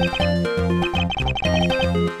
Música Música